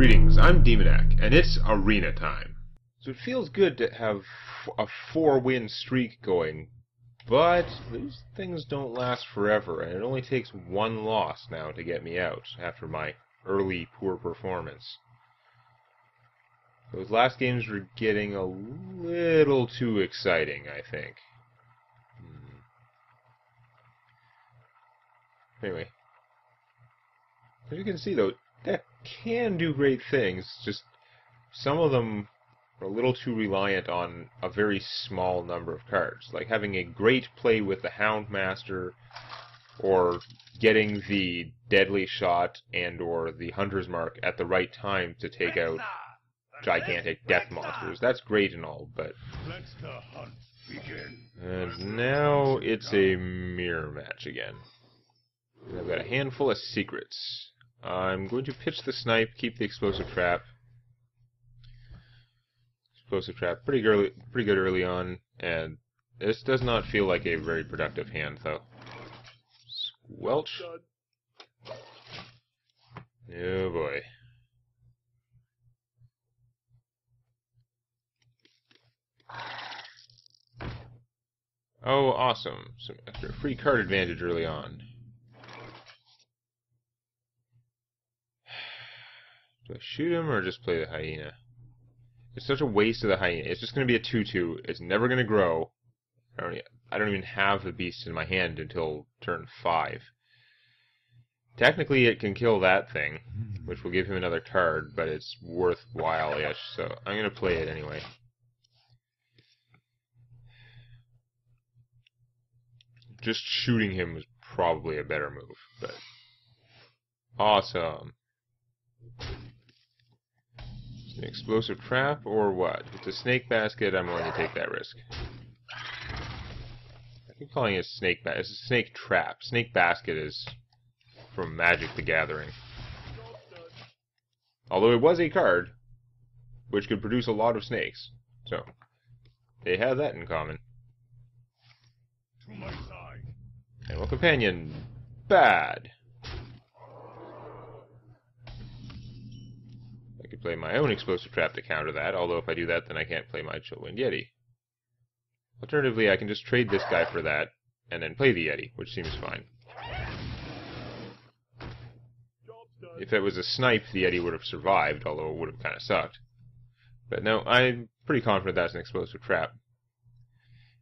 Greetings, I'm Demonac, and it's arena time. So it feels good to have a four-win streak going, but these things don't last forever, and it only takes one loss now to get me out after my early poor performance. Those last games were getting a little too exciting, I think. Hmm. Anyway, as you can see, though, that can do great things. Just some of them are a little too reliant on a very small number of cards. Like having a great play with the Houndmaster, or getting the Deadly Shot and or the Hunter's Mark at the right time to take out gigantic death monsters. That's great and all, but... And now it's a mirror match again. And I've got a handful of secrets. I'm going to pitch the snipe, keep the explosive trap. Explosive trap, pretty early, pretty good early on, and this does not feel like a very productive hand, though. Squelch. Oh boy. Oh, awesome. Some extra free card advantage early on. Do I shoot him or just play the hyena? It's such a waste of the hyena. It's just going to be a 2-2. It's never going to grow. I don't, I don't even have the beast in my hand until turn 5. Technically, it can kill that thing, hmm. which will give him another card, but it's worthwhile-ish, so I'm going to play it anyway. Just shooting him was probably a better move, but... Awesome. An explosive trap or what? If it's a snake basket, I'm willing to take that risk. I keep calling it a snake basket. It's a snake trap. Snake basket is from Magic the Gathering. Although it was a card, which could produce a lot of snakes. So, they have that in common. And Animal Companion. Bad. Could play my own explosive trap to counter that, although if I do that, then I can't play my Chillwind Yeti. Alternatively, I can just trade this guy for that, and then play the Yeti, which seems fine. If it was a snipe, the Yeti would have survived, although it would have kind of sucked. But no, I'm pretty confident that's an explosive trap.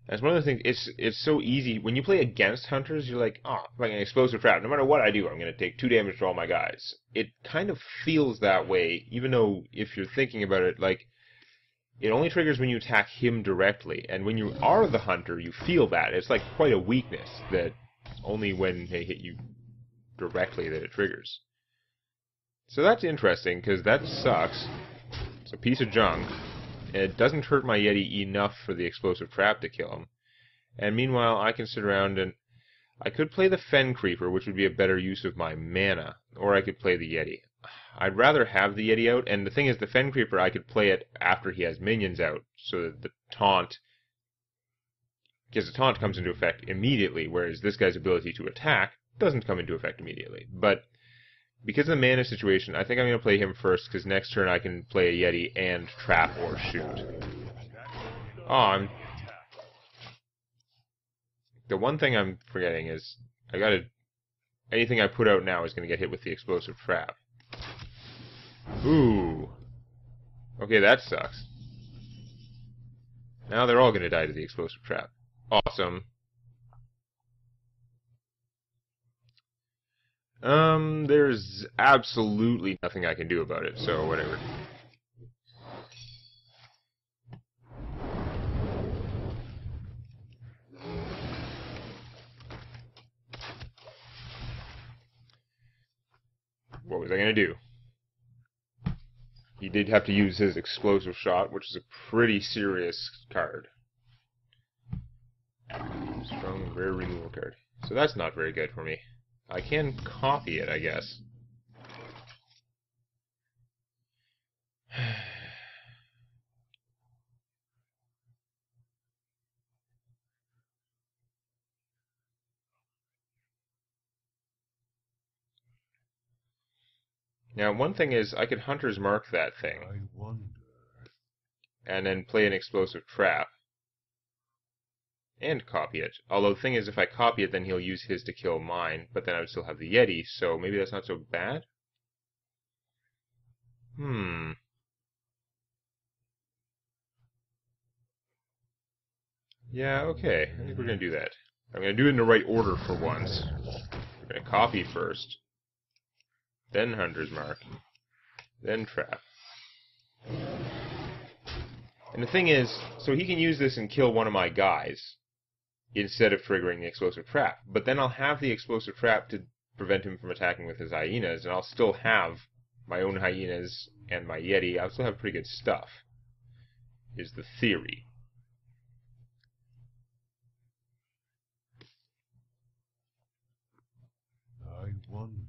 That's one of the things. It's it's so easy when you play against hunters. You're like, oh, like an explosive trap. No matter what I do, I'm going to take two damage to all my guys. It kind of feels that way, even though if you're thinking about it, like it only triggers when you attack him directly, and when you are the hunter, you feel that. It's like quite a weakness that only when they hit you directly that it triggers. So that's interesting because that sucks. It's a piece of junk. It doesn't hurt my Yeti enough for the explosive trap to kill him. And meanwhile, I can sit around and I could play the Fen Creeper, which would be a better use of my mana, or I could play the Yeti. I'd rather have the Yeti out, and the thing is, the Fen Creeper, I could play it after he has minions out, so that the taunt, because the taunt comes into effect immediately, whereas this guy's ability to attack doesn't come into effect immediately. But because of the mana situation, I think I'm going to play him first, because next turn I can play a Yeti and trap or shoot. Oh, I'm... The one thing I'm forgetting is, I gotta... Anything I put out now is going to get hit with the explosive trap. Ooh. Okay, that sucks. Now they're all going to die to the explosive trap. Awesome. Um, there's absolutely nothing I can do about it, so whatever. What was I going to do? He did have to use his explosive shot, which is a pretty serious card. Strong rare removal card. So that's not very good for me. I can copy it, I guess. Now, one thing is, I could Hunter's Mark that thing. I wonder. And then play an explosive trap. And copy it. Although the thing is, if I copy it, then he'll use his to kill mine, but then I would still have the Yeti, so maybe that's not so bad? Hmm. Yeah, okay. I think we're going to do that. I'm going to do it in the right order for once. We're going to copy first. Then Hunter's Mark. Then Trap. And the thing is, so he can use this and kill one of my guys instead of triggering the explosive trap. But then I'll have the explosive trap to prevent him from attacking with his hyenas, and I'll still have my own hyenas and my yeti. I'll still have pretty good stuff, is the theory. I wonder.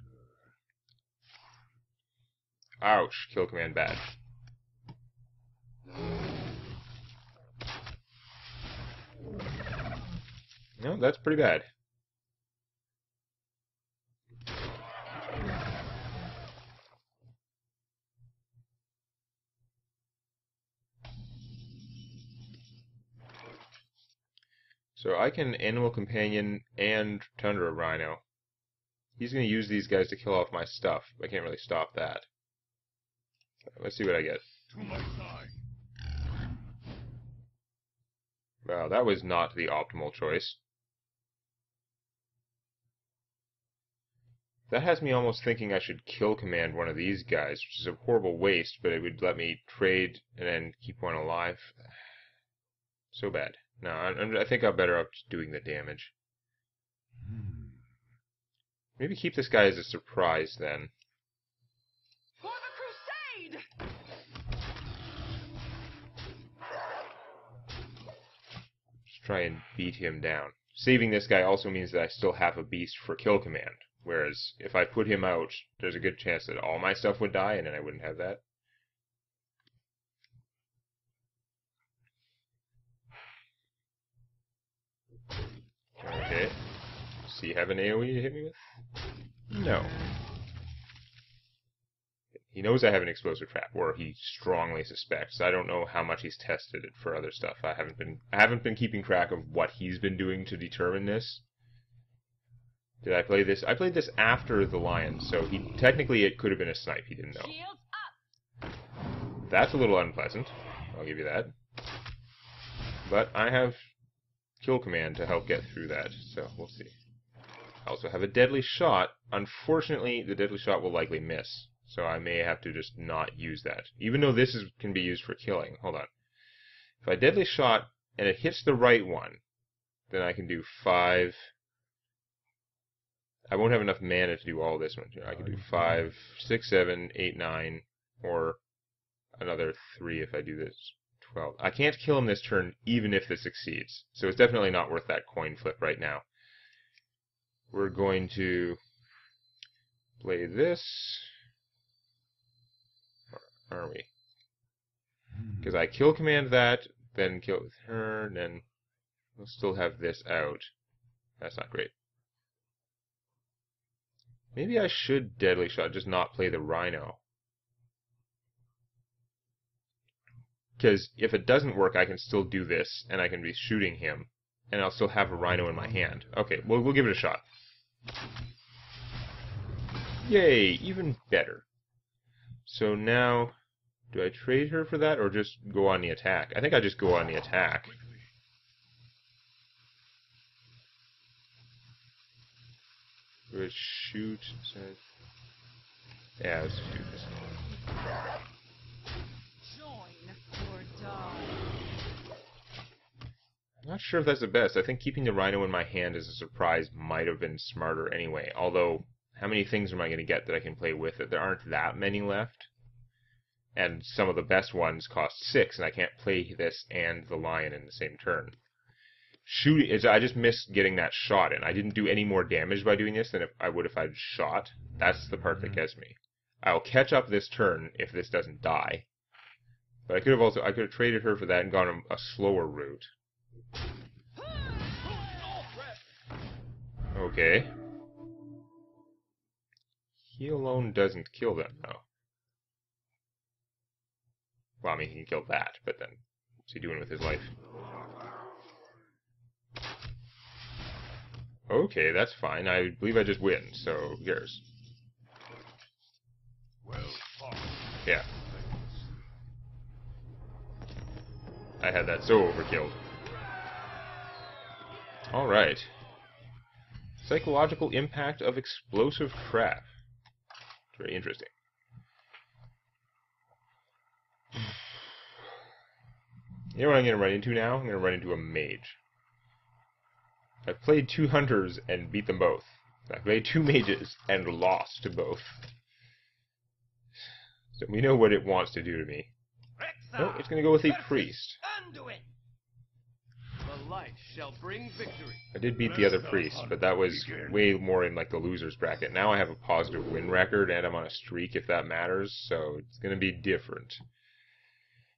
Ouch, kill command bad. No, that's pretty bad. So I can Animal Companion and Tundra Rhino. He's going to use these guys to kill off my stuff. I can't really stop that. Let's see what I get. Well, that was not the optimal choice. That has me almost thinking I should kill command one of these guys, which is a horrible waste, but it would let me trade and then keep one alive. So bad. No, I, I think I'm better off just doing the damage. Hmm. Maybe keep this guy as a surprise then. For the crusade! Just try and beat him down. Saving this guy also means that I still have a beast for kill command. Whereas if I put him out, there's a good chance that all my stuff would die and then I wouldn't have that. Okay. Does he have an AoE to hit me with? No. He knows I have an explosive trap, or he strongly suspects. I don't know how much he's tested it for other stuff. I haven't been I haven't been keeping track of what he's been doing to determine this. Did I play this? I played this after the lion, so he technically it could have been a snipe. He didn't know. Shields up! That's a little unpleasant. I'll give you that. But I have kill command to help get through that, so we'll see. I also have a deadly shot. Unfortunately, the deadly shot will likely miss, so I may have to just not use that. Even though this is, can be used for killing. Hold on. If I deadly shot and it hits the right one, then I can do five. I won't have enough mana to do all this one. I could do five, six, seven, eight, nine, or another three if I do this. 12. I can't kill him this turn, even if this succeeds. So it's definitely not worth that coin flip right now. We're going to play this. Or are we? Hmm. Because I kill command that, then kill with her, and then we'll still have this out. That's not great. Maybe I should Deadly Shot, just not play the Rhino. Because if it doesn't work, I can still do this, and I can be shooting him, and I'll still have a Rhino in my hand. Okay, well, we'll give it a shot. Yay, even better. So now, do I trade her for that, or just go on the attack? I think I just go on the attack. Quickly. Shoot. said- Yeah, let's do this. Join or die. I'm not sure if that's the best. I think keeping the rhino in my hand as a surprise might have been smarter anyway. Although, how many things am I going to get that I can play with it? There aren't that many left. And some of the best ones cost six, and I can't play this and the lion in the same turn. Shooting is I just missed getting that shot in. I didn't do any more damage by doing this than if I would if I'd shot. That's the part that mm-hmm. gets me. I'll catch up this turn if this doesn't die. But I could have also I could have traded her for that and gone a, a slower route. Okay. He alone doesn't kill them, though. Well, I mean, he can kill that, but then what's he doing with his life? Okay, that's fine. I believe I just win, so who cares? Well. Yeah. I had that so overkilled. Alright. Psychological impact of explosive trap. Very interesting. You know what I'm going to run into now? I'm going to run into a mage. I've played two hunters and beat them both. I've played two mages and lost to both. So we know what it wants to do to me. Oh, it's going to go with a priest. Anduin! The light shall bring victory. I did beat the other priest, but that was way more in like the losers bracket. Now I have a positive win record and I'm on a streak if that matters, so it's going to be different.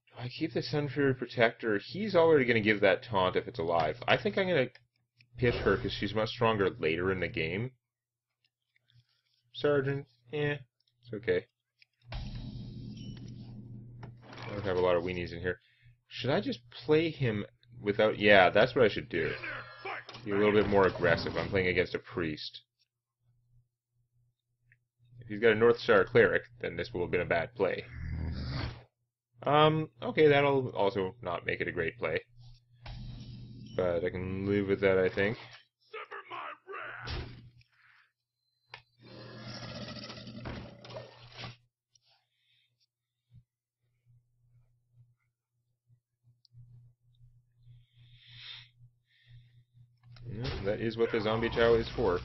Do I keep the Sunfury Protector? He's already going to give that taunt if it's alive. I think I'm going pitch her because she's much stronger later in the game. Sergeant, eh, it's okay. I don't have a lot of weenies in here. Should I just play him without... Yeah, that's what I should do. Be a little bit more aggressive. I'm playing against a priest. If he's got a Northshire Cleric, then this will have been a bad play. Um, okay, that'll also not make it a great play. But I can live with that, I think. Sever my wrath. Yeah, that is what the zombie chow is for.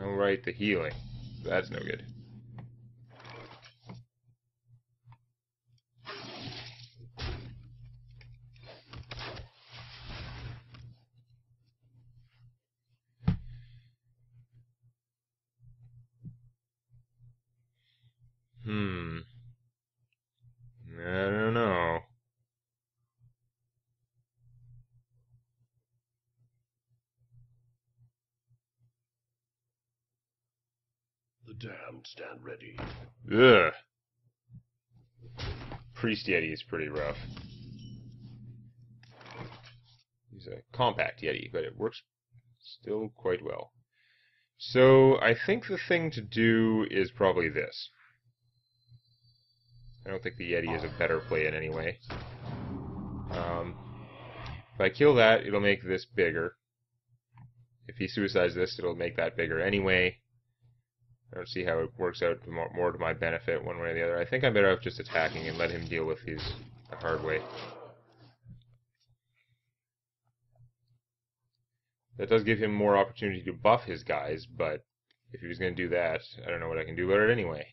Alright, the healing. That's no good. Hmm. I don't know. Damned stand ready. Ugh. Priest Yeti is pretty rough. He's a compact Yeti, but it works still quite well. So I think the thing to do is probably this. I don't think the Yeti is a better play in any way. Um, if I kill that, it'll make this bigger. If he suicides this, it'll make that bigger anyway. I don't see how it works out to more, more to my benefit one way or the other. I think I'm better off just attacking and let him deal with these the hard way. That does give him more opportunity to buff his guys, but if he was going to do that, I don't know what I can do about it anyway.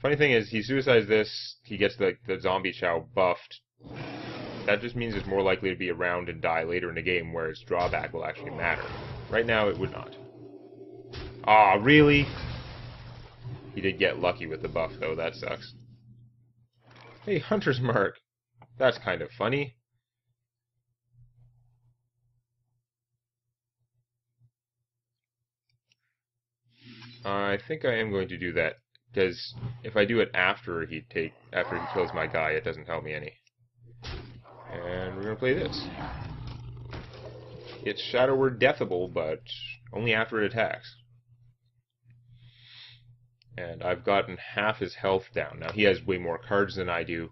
Funny thing is, he suicides this, he gets the, the zombie chow buffed. That just means it's more likely to be around and die later in the game, where its drawback will actually matter. Right now, it would not. Aw, really? He did get lucky with the buff, though. That sucks. Hey, Hunter's Mark. That's kind of funny. I think I am going to do that because if I do it after he take after he kills my guy, it doesn't help me any. And we're gonna play this. It's Shadow Word Deathable, but only after it attacks. And I've gotten half his health down. Now he has way more cards than I do.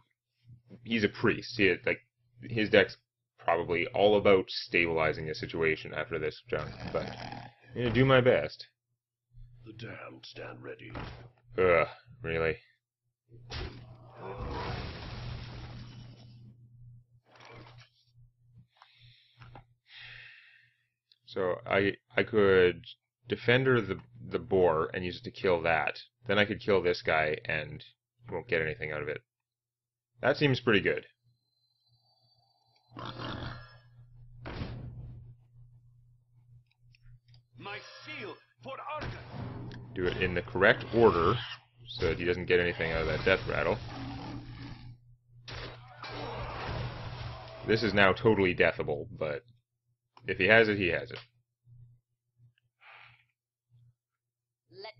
He's a priest. He like his deck's probably all about stabilizing the situation after this junk. But I'm gonna do my best. The damned stand ready. Ugh, really? So I I could defender the the boar and use it to kill that. Then I could kill this guy and won't get anything out of it. That seems pretty good. My shield for Argus! Do it in the correct order so that he doesn't get anything out of that death rattle. This is now totally deathable, but if he has it, he has it.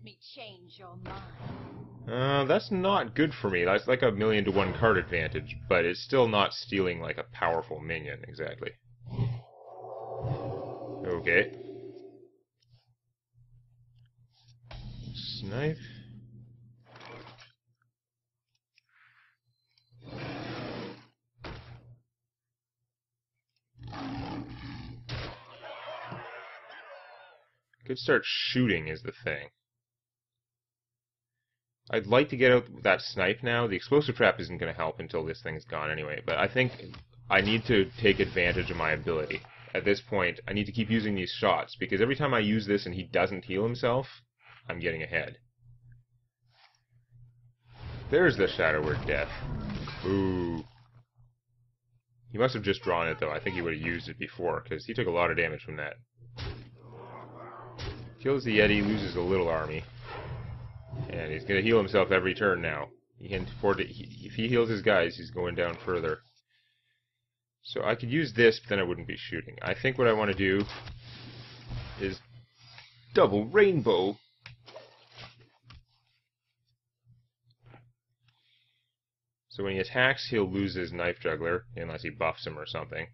Me change your mind. Uh, that's not good for me. That's like a million to one card advantage, but it's still not stealing like a powerful minion, exactly. Okay. Snipe. Could start shooting is the thing. I'd like to get out that snipe now. The explosive trap isn't going to help until this thing's gone anyway, but I think I need to take advantage of my ability. At this point, I need to keep using these shots, because every time I use this and he doesn't heal himself, I'm getting ahead. There's the Shadow Word Death. Ooh. He must have just drawn it, though. I think he would have used it before, because he took a lot of damage from that. Kills the Yeti, loses a little army. And he's going to heal himself every turn now. He can afford to, he, if he heals his guys, he's going down further. So I could use this, but then I wouldn't be shooting. I think what I want to do is double rainbow. So when he attacks, he'll lose his knife juggler, unless he buffs him or something.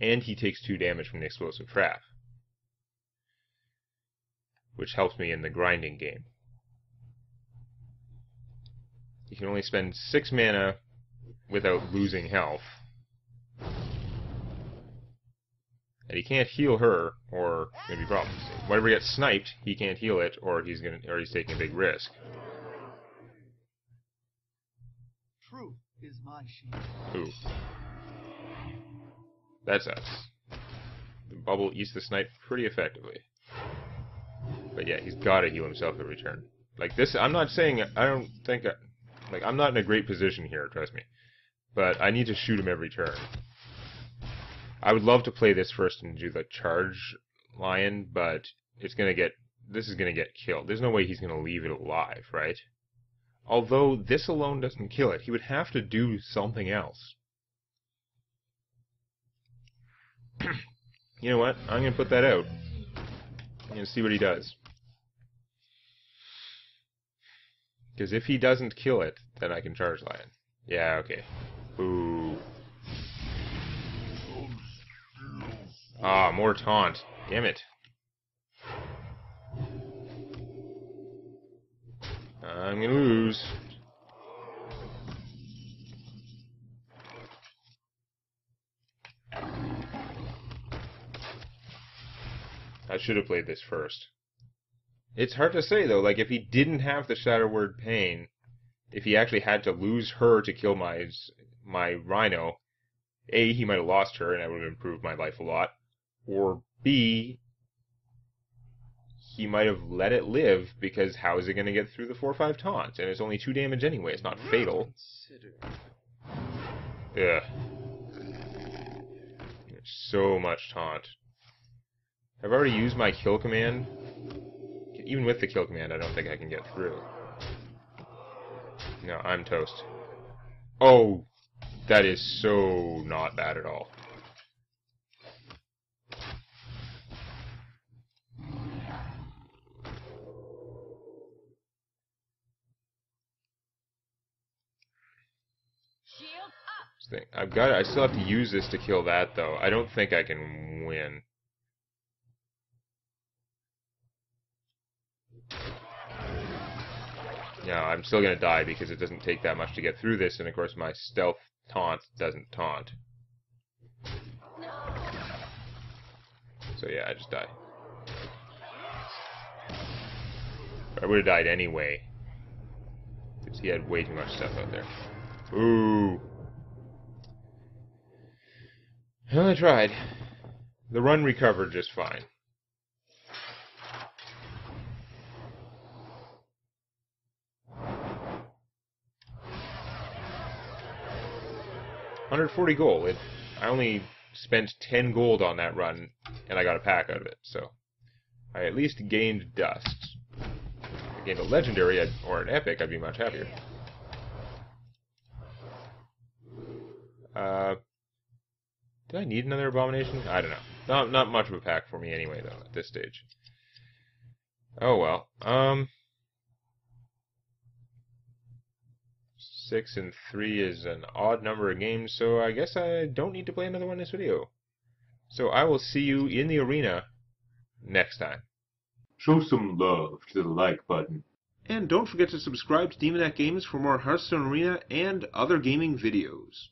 And he takes two damage from the explosive trap. Which helps me in the grinding game. You can only spend six mana without losing health. And he can't heal her, or maybe problems. Whenever he gets sniped, he can't heal it, or he's gonna, or he's taking a big risk. Truth is my shield. Ooh, that sucks. The bubble eats the snipe pretty effectively. But yeah, he's got to heal himself every turn. Like this, I'm not saying I don't think I, like I'm not in a great position here. Trust me, but I need to shoot him every turn. I would love to play this first and do the charge lion, but it's gonna get this is gonna get killed. There's no way he's gonna leave it alive, right? Although this alone doesn't kill it, he would have to do something else. you know what? I'm gonna put that out. I'm see what he does. Because if he doesn't kill it, then I can charge lion. Yeah, okay. Ooh. Ah, more taunt. Damn it. I'm gonna lose. I should have played this first. It's hard to say though. Like if he didn't have the Shadow Word Pain, if he actually had to lose her to kill my my Rhino, a he might have lost her and I would have improved my life a lot, or b he might have let it live because how is it going to get through the four or five taunts? And it's only two damage anyway. It's not fatal. Yeah. So much taunt. I've already used my kill command. Even with the kill command, I don't think I can get through. No, I'm toast. Oh, that is so not bad at all. Shield up! Thing- I've got. I still have to use this to kill that though. I don't think I can win. No, I'm still gonna die because it doesn't take that much to get through this, and of course my stealth taunt doesn't taunt. So yeah, I just die. I would have died anyway. Because he had way too much stuff out there. Ooh. Well, I tried. The run recovered just fine. Hundred forty gold. It, I only spent ten gold on that run, and I got a pack out of it. So I at least gained dust. If I gained a legendary or an epic, I'd be much happier. Uh, do I need another abomination? I don't know. Not not much of a pack for me anyway, though, at this stage. Oh well. Um. Six and three is an odd number of games, so I guess I don't need to play another one in this video. So I will see you in the arena next time. Show some love to the like button. And don't forget to subscribe to Demonac Games for more Hearthstone Arena and other gaming videos.